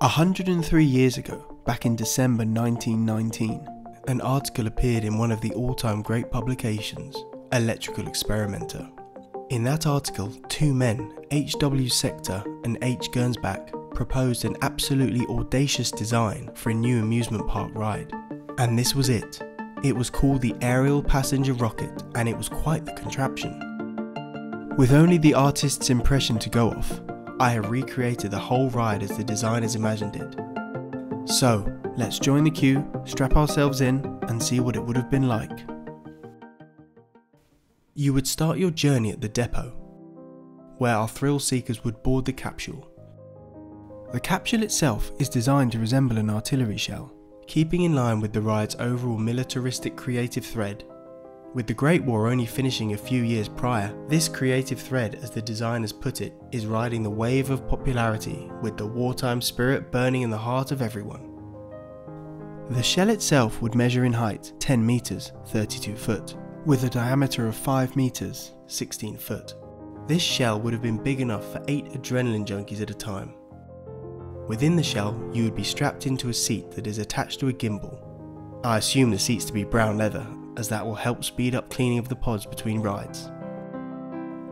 103 years ago, back in December 1919, an article appeared in one of the all time great publications, Electrical Experimenter. In that article, two men, H.W. Secor and H. Gernsback, proposed an absolutely audacious design for a new amusement park ride. And this was it. It was called the Aerial Passenger Rocket, and it was quite the contraption. With only the artist's impression to go off, I have recreated the whole ride as the designers imagined it. So, let's join the queue, strap ourselves in, and see what it would have been like. You would start your journey at the depot, where our thrill seekers would board the capsule. The capsule itself is designed to resemble an artillery shell, keeping in line with the ride's overall militaristic creative thread with the Great War only finishing a few years prior, this creative thread, as the designers put it, is riding the wave of popularity with the wartime spirit burning in the heart of everyone. The shell itself would measure in height 10 metres, 32 foot, with a diameter of 5 metres, 16 foot. This shell would have been big enough for 8 adrenaline junkies at a time. Within the shell, you would be strapped into a seat that is attached to a gimbal. I assume the seats to be brown leather as that will help speed up cleaning of the pods between rides.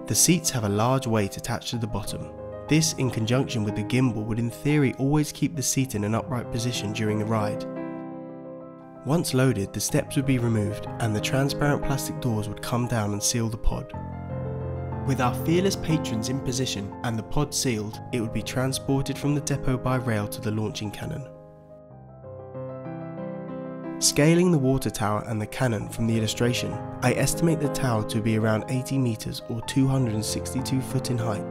The seats have a large weight attached to the bottom. This in conjunction with the gimbal would in theory always keep the seat in an upright position during the ride. Once loaded, the steps would be removed and the transparent plastic doors would come down and seal the pod. With our fearless patrons in position and the pod sealed, it would be transported from the depot by rail to the launching cannon. Scaling the water tower and the cannon from the illustration, I estimate the tower to be around 80 metres or 262 foot in height,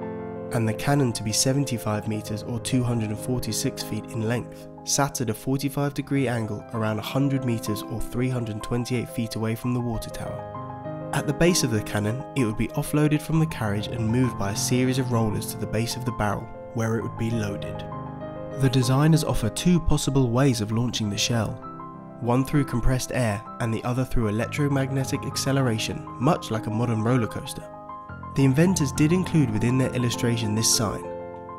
and the cannon to be 75 metres or 246 feet in length, sat at a 45 degree angle around 100 metres or 328 feet away from the water tower. At the base of the cannon, it would be offloaded from the carriage and moved by a series of rollers to the base of the barrel, where it would be loaded. The designers offer two possible ways of launching the shell, one through compressed air and the other through electromagnetic acceleration, much like a modern roller coaster. The inventors did include within their illustration this sign,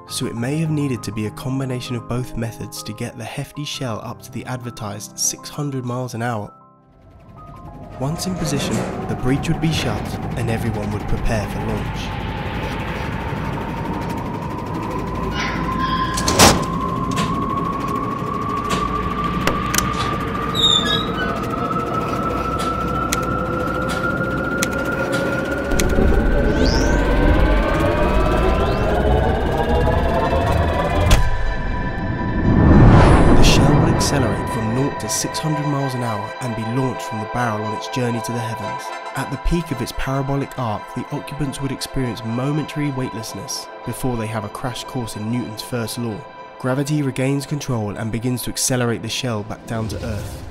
so it may have needed to be a combination of both methods to get the hefty shell up to the advertised 600 miles an hour. Once in position, the breech would be shut and everyone would prepare for launch. 600 miles an hour and be launched from the barrel on its journey to the heavens. At the peak of its parabolic arc, the occupants would experience momentary weightlessness before they have a crash course in Newton's first law. Gravity regains control and begins to accelerate the shell back down to Earth.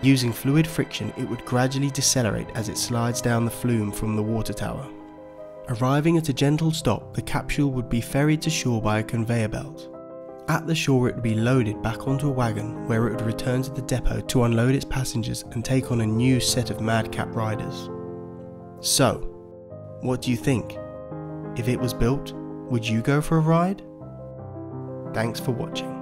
Using fluid friction, it would gradually decelerate as it slides down the flume from the water tower. Arriving at a gentle stop, the capsule would be ferried to shore by a conveyor belt. At the shore it would be loaded back onto a wagon where it would return to the depot to unload its passengers and take on a new set of madcap riders. So, what do you think? If it was built, would you go for a ride? Thanks for watching.